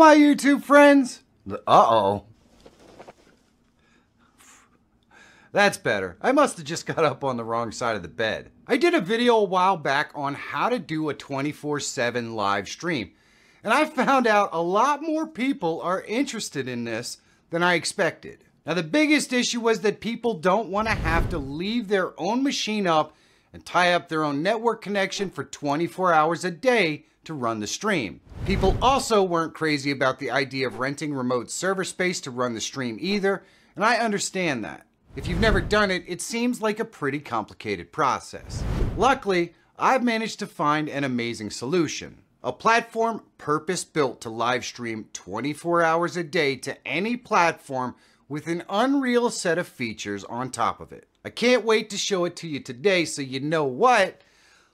my YouTube friends. Uh-oh. That's better. I must have just got up on the wrong side of the bed. I did a video a while back on how to do a 24-7 live stream. And I found out a lot more people are interested in this than I expected. Now the biggest issue was that people don't want to have to leave their own machine up and tie up their own network connection for 24 hours a day to run the stream. People also weren't crazy about the idea of renting remote server space to run the stream either, and I understand that. If you've never done it, it seems like a pretty complicated process. Luckily, I've managed to find an amazing solution. A platform purpose built to live stream 24 hours a day to any platform with an unreal set of features on top of it. I can't wait to show it to you today so you know what.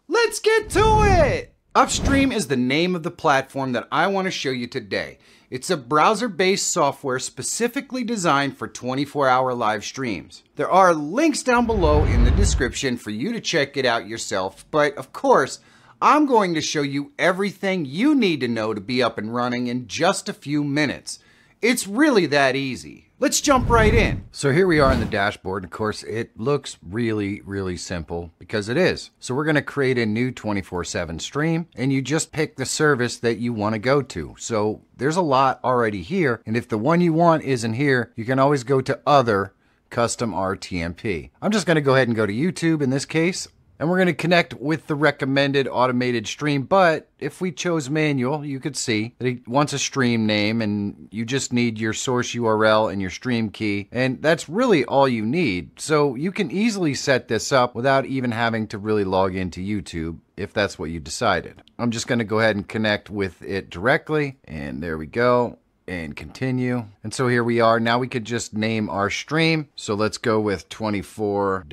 Let's get to it! Upstream is the name of the platform that I want to show you today. It's a browser-based software specifically designed for 24-hour live streams. There are links down below in the description for you to check it out yourself, but of course, I'm going to show you everything you need to know to be up and running in just a few minutes. It's really that easy. Let's jump right in. So here we are in the dashboard. Of course, it looks really, really simple because it is. So we're going to create a new 24-7 stream and you just pick the service that you want to go to. So there's a lot already here. And if the one you want isn't here, you can always go to other custom RTMP. I'm just going to go ahead and go to YouTube in this case and we're going to connect with the recommended automated stream. But if we chose manual, you could see that it wants a stream name and you just need your source URL and your stream key. And that's really all you need. So you can easily set this up without even having to really log into YouTube if that's what you decided. I'm just going to go ahead and connect with it directly. And there we go and continue. And so here we are. Now we could just name our stream. So let's go with 24-7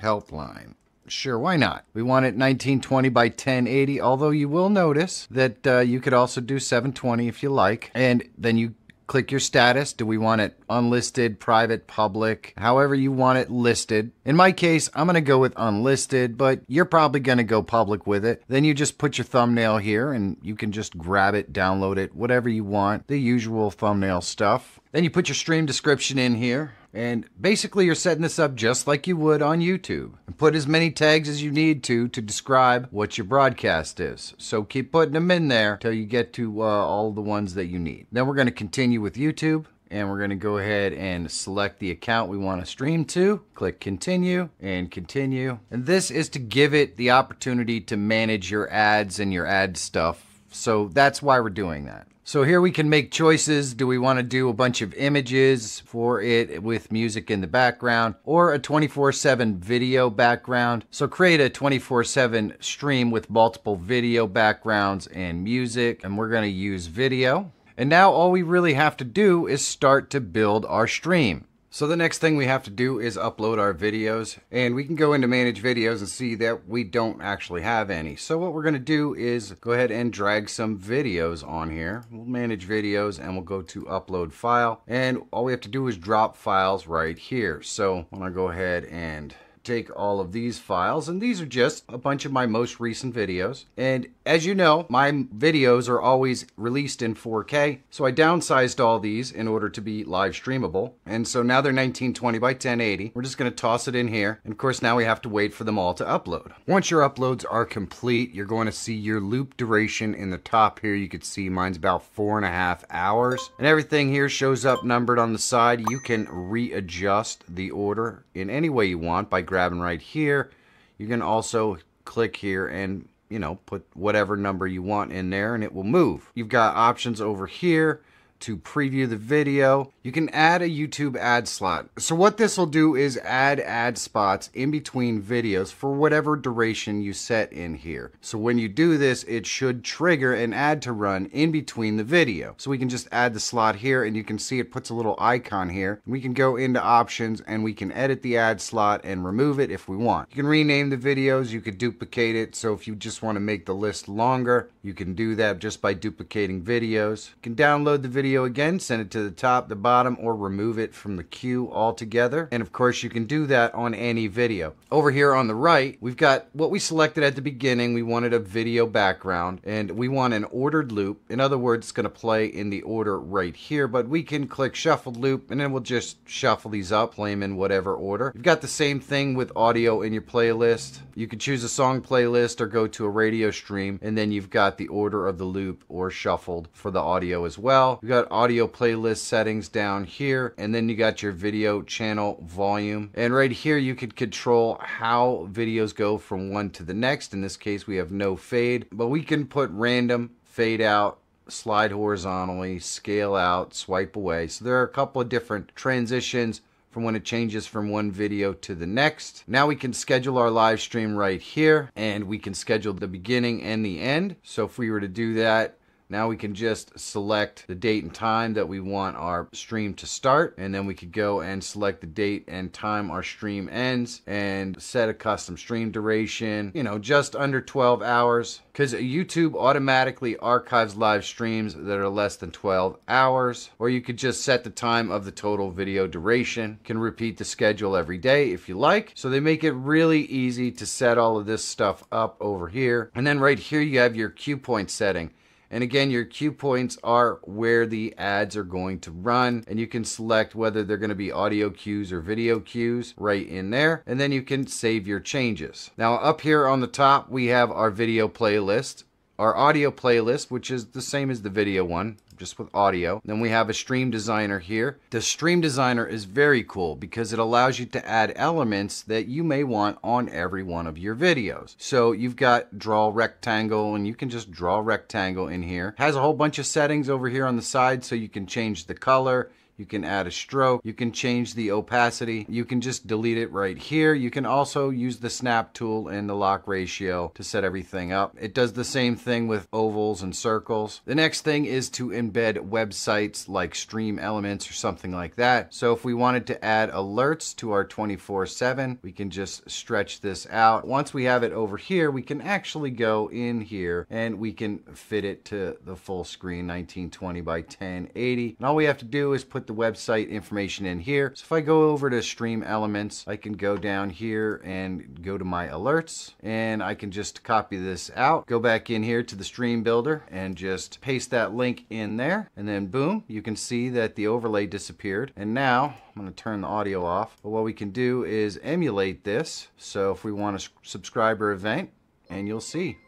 helpline. Sure, why not? We want it 1920 by 1080, although you will notice that uh, you could also do 720 if you like. And then you click your status. Do we want it unlisted, private, public, however you want it listed? In my case, I'm going to go with unlisted, but you're probably going to go public with it. Then you just put your thumbnail here and you can just grab it, download it, whatever you want, the usual thumbnail stuff. Then you put your stream description in here. And basically, you're setting this up just like you would on YouTube. And put as many tags as you need to to describe what your broadcast is. So keep putting them in there until you get to uh, all the ones that you need. Then we're going to continue with YouTube. And we're going to go ahead and select the account we want to stream to. Click continue and continue. And this is to give it the opportunity to manage your ads and your ad stuff. So that's why we're doing that. So here we can make choices. Do we want to do a bunch of images for it with music in the background or a 24-7 video background? So create a 24-7 stream with multiple video backgrounds and music and we're going to use video. And now all we really have to do is start to build our stream. So the next thing we have to do is upload our videos and we can go into manage videos and see that we don't actually have any. So what we're going to do is go ahead and drag some videos on here. We'll manage videos and we'll go to upload file and all we have to do is drop files right here. So I'm going to go ahead and take all of these files and these are just a bunch of my most recent videos. And as you know my videos are always released in 4k so I downsized all these in order to be live streamable. And so now they're 1920 by 1080 we're just going to toss it in here and of course now we have to wait for them all to upload. Once your uploads are complete you're going to see your loop duration in the top here. You can see mine's about four and a half hours. And everything here shows up numbered on the side. You can readjust the order in any way you want by grabbing right here. You can also click here and, you know, put whatever number you want in there and it will move. You've got options over here to preview the video. You can add a YouTube ad slot. So what this will do is add ad spots in between videos for whatever duration you set in here. So when you do this, it should trigger an ad to run in between the video. So we can just add the slot here and you can see it puts a little icon here. We can go into options and we can edit the ad slot and remove it if we want. You can rename the videos, you could duplicate it. So if you just want to make the list longer, you can do that just by duplicating videos. You can download the video video again, send it to the top, the bottom, or remove it from the queue altogether. And of course, you can do that on any video. Over here on the right, we've got what we selected at the beginning. We wanted a video background and we want an ordered loop. In other words, it's going to play in the order right here, but we can click shuffled loop and then we'll just shuffle these up, play them in whatever order. You've got the same thing with audio in your playlist. You can choose a song playlist or go to a radio stream, and then you've got the order of the loop or shuffled for the audio as well. You've got audio playlist settings down here, and then you got your video channel volume. And right here, you can control how videos go from one to the next. In this case, we have no fade, but we can put random, fade out, slide horizontally, scale out, swipe away. So there are a couple of different transitions from when it changes from one video to the next. Now we can schedule our live stream right here and we can schedule the beginning and the end. So if we were to do that, now we can just select the date and time that we want our stream to start and then we could go and select the date and time our stream ends and set a custom stream duration, you know, just under 12 hours because YouTube automatically archives live streams that are less than 12 hours or you could just set the time of the total video duration. You can repeat the schedule every day if you like. So they make it really easy to set all of this stuff up over here. And then right here you have your cue point setting. And again, your cue points are where the ads are going to run. And you can select whether they're going to be audio cues or video cues right in there. And then you can save your changes. Now up here on the top, we have our video playlist our audio playlist, which is the same as the video one just with audio. Then we have a stream designer here. The stream designer is very cool because it allows you to add elements that you may want on every one of your videos. So you've got draw rectangle and you can just draw rectangle in here. Has a whole bunch of settings over here on the side so you can change the color you can add a stroke. You can change the opacity. You can just delete it right here. You can also use the snap tool and the lock ratio to set everything up. It does the same thing with ovals and circles. The next thing is to embed websites like Stream Elements or something like that. So if we wanted to add alerts to our 24-7, we can just stretch this out. Once we have it over here, we can actually go in here and we can fit it to the full screen 1920 by 1080. And all we have to do is put the website information in here. So if I go over to Stream Elements, I can go down here and go to my alerts and I can just copy this out, go back in here to the Stream Builder and just paste that link in there. And then boom, you can see that the overlay disappeared. And now I'm going to turn the audio off. But what we can do is emulate this. So if we want a subscriber event, and you'll see,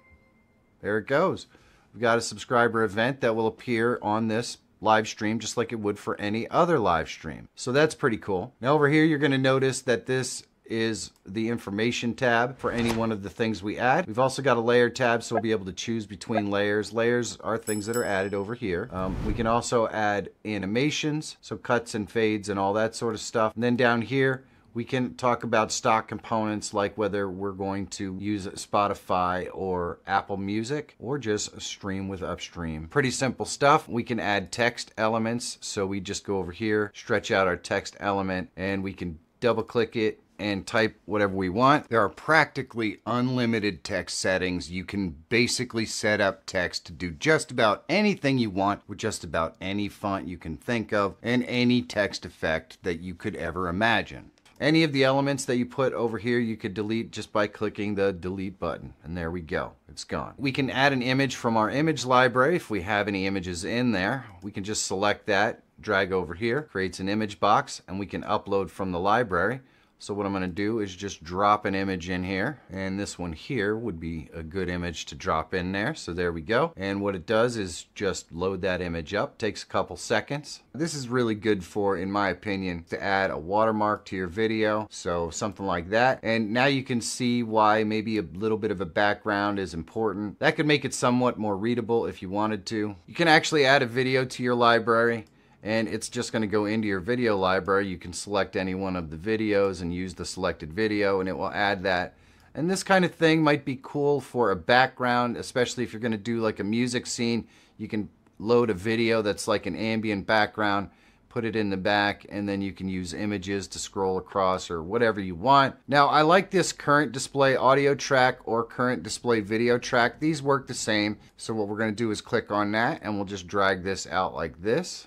there it goes. We've got a subscriber event that will appear on this live stream just like it would for any other live stream. So that's pretty cool. Now over here you're going to notice that this is the information tab for any one of the things we add. We've also got a layer tab so we'll be able to choose between layers. Layers are things that are added over here. Um, we can also add animations, so cuts and fades and all that sort of stuff. And then down here we can talk about stock components like whether we're going to use Spotify or Apple Music or just stream with Upstream. Pretty simple stuff. We can add text elements. So we just go over here, stretch out our text element, and we can double click it and type whatever we want. There are practically unlimited text settings. You can basically set up text to do just about anything you want with just about any font you can think of and any text effect that you could ever imagine. Any of the elements that you put over here, you could delete just by clicking the delete button. And there we go, it's gone. We can add an image from our image library if we have any images in there. We can just select that, drag over here, creates an image box, and we can upload from the library. So what I'm going to do is just drop an image in here and this one here would be a good image to drop in there. So there we go. And what it does is just load that image up. Takes a couple seconds. This is really good for, in my opinion, to add a watermark to your video. So something like that. And now you can see why maybe a little bit of a background is important. That could make it somewhat more readable if you wanted to. You can actually add a video to your library and it's just going to go into your video library. You can select any one of the videos and use the selected video and it will add that. And this kind of thing might be cool for a background, especially if you're going to do like a music scene. You can load a video that's like an ambient background put it in the back, and then you can use images to scroll across or whatever you want. Now, I like this current display audio track or current display video track. These work the same. So what we're going to do is click on that and we'll just drag this out like this.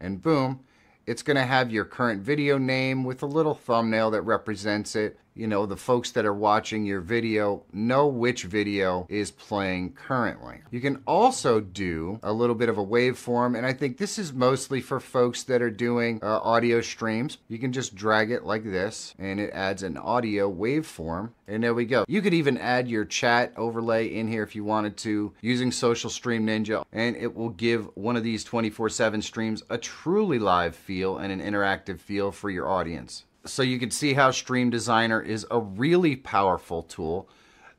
And boom, it's going to have your current video name with a little thumbnail that represents it you know, the folks that are watching your video know which video is playing currently. You can also do a little bit of a waveform, and I think this is mostly for folks that are doing uh, audio streams. You can just drag it like this, and it adds an audio waveform, and there we go. You could even add your chat overlay in here if you wanted to using Social Stream Ninja, and it will give one of these 24-7 streams a truly live feel and an interactive feel for your audience so you can see how Stream Designer is a really powerful tool.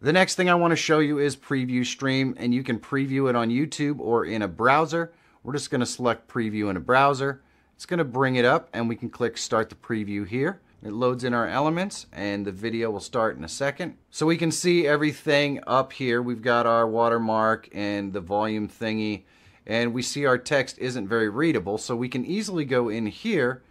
The next thing I want to show you is Preview Stream, and you can preview it on YouTube or in a browser. We're just going to select Preview in a browser. It's going to bring it up, and we can click Start the Preview here. It loads in our elements, and the video will start in a second. So we can see everything up here. We've got our watermark and the volume thingy, and we see our text isn't very readable, so we can easily go in here,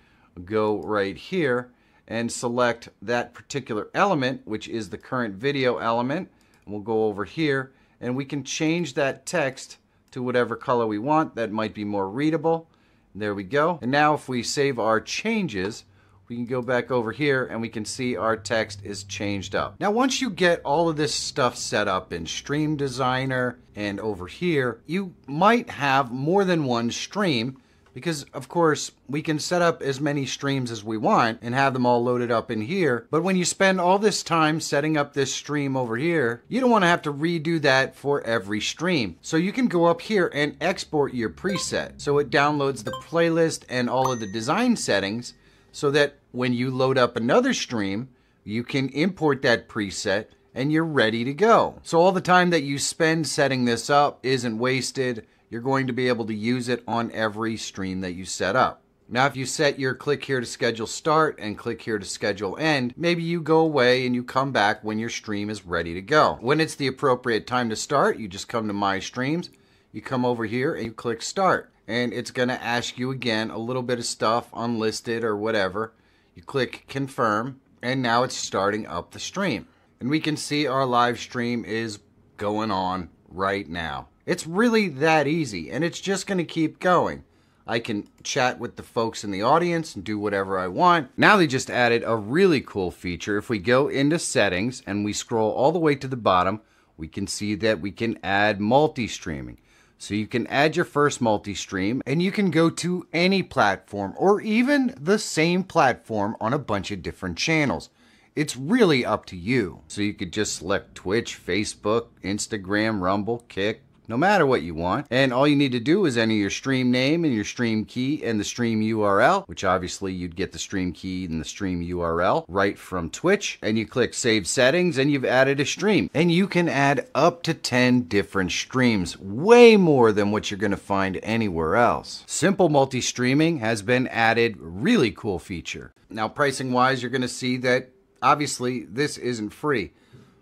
go right here, and select that particular element, which is the current video element. We'll go over here and we can change that text to whatever color we want that might be more readable. There we go. And now if we save our changes, we can go back over here and we can see our text is changed up. Now once you get all of this stuff set up in Stream Designer and over here, you might have more than one stream because of course we can set up as many streams as we want and have them all loaded up in here. But when you spend all this time setting up this stream over here, you don't want to have to redo that for every stream. So you can go up here and export your preset. So it downloads the playlist and all of the design settings so that when you load up another stream, you can import that preset and you're ready to go. So all the time that you spend setting this up isn't wasted you're going to be able to use it on every stream that you set up. Now, if you set your click here to schedule start and click here to schedule end, maybe you go away and you come back when your stream is ready to go. When it's the appropriate time to start, you just come to My Streams, you come over here and you click start. And it's going to ask you again a little bit of stuff, unlisted or whatever. You click confirm, and now it's starting up the stream. And we can see our live stream is going on right now. It's really that easy, and it's just going to keep going. I can chat with the folks in the audience and do whatever I want. Now they just added a really cool feature. If we go into settings and we scroll all the way to the bottom, we can see that we can add multi-streaming. So you can add your first multi-stream and you can go to any platform or even the same platform on a bunch of different channels. It's really up to you. So you could just select Twitch, Facebook, Instagram, Rumble, Kick, no matter what you want. And all you need to do is enter your stream name and your stream key and the stream URL, which obviously you'd get the stream key and the stream URL right from Twitch. And you click Save Settings and you've added a stream. And you can add up to 10 different streams, way more than what you're going to find anywhere else. Simple multi-streaming has been added, really cool feature. Now pricing wise, you're going to see that obviously this isn't free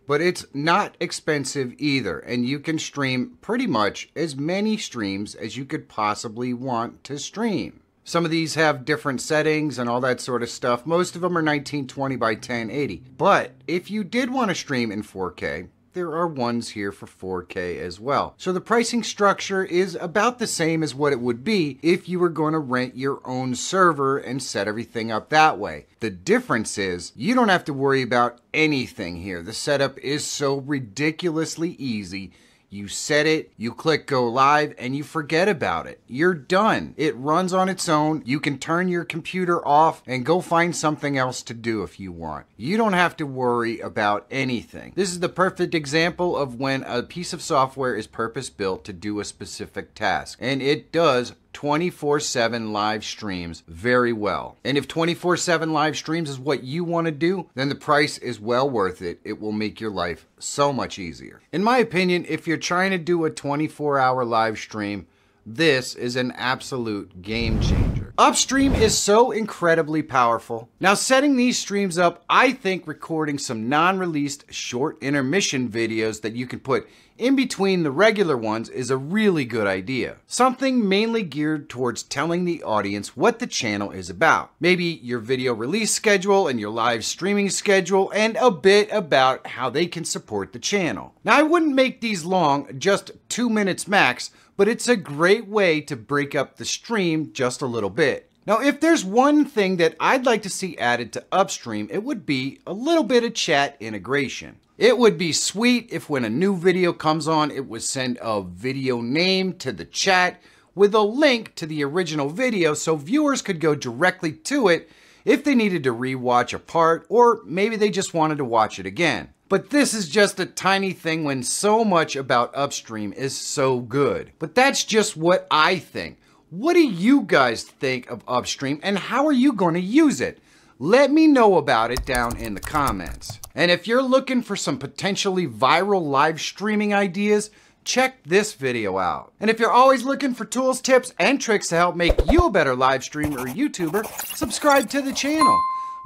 but it's not expensive either, and you can stream pretty much as many streams as you could possibly want to stream. Some of these have different settings and all that sort of stuff. Most of them are 1920 by 1080. But if you did want to stream in 4K, there are ones here for 4K as well. So the pricing structure is about the same as what it would be if you were going to rent your own server and set everything up that way. The difference is you don't have to worry about anything here. The setup is so ridiculously easy you set it, you click go live, and you forget about it. You're done. It runs on its own. You can turn your computer off and go find something else to do if you want. You don't have to worry about anything. This is the perfect example of when a piece of software is purpose built to do a specific task. And it does 24 7 live streams very well. And if 24 7 live streams is what you want to do, then the price is well worth it. It will make your life so much easier. In my opinion, if you're trying to do a 24 hour live stream, this is an absolute game changer. Upstream is so incredibly powerful. Now setting these streams up, I think recording some non-released short intermission videos that you can put in between the regular ones is a really good idea. Something mainly geared towards telling the audience what the channel is about. Maybe your video release schedule and your live streaming schedule and a bit about how they can support the channel. Now I wouldn't make these long, just two minutes max, but it's a great way to break up the stream just a little bit. Now, if there's one thing that I'd like to see added to Upstream, it would be a little bit of chat integration. It would be sweet if when a new video comes on, it would send a video name to the chat with a link to the original video so viewers could go directly to it if they needed to rewatch a part or maybe they just wanted to watch it again. But this is just a tiny thing when so much about Upstream is so good. But that's just what I think. What do you guys think of Upstream and how are you going to use it? Let me know about it down in the comments. And if you're looking for some potentially viral live streaming ideas, check this video out. And if you're always looking for tools, tips, and tricks to help make you a better live streamer or YouTuber, subscribe to the channel.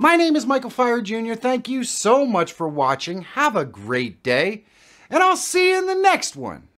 My name is Michael Feyrer Jr. Thank you so much for watching. Have a great day, and I'll see you in the next one.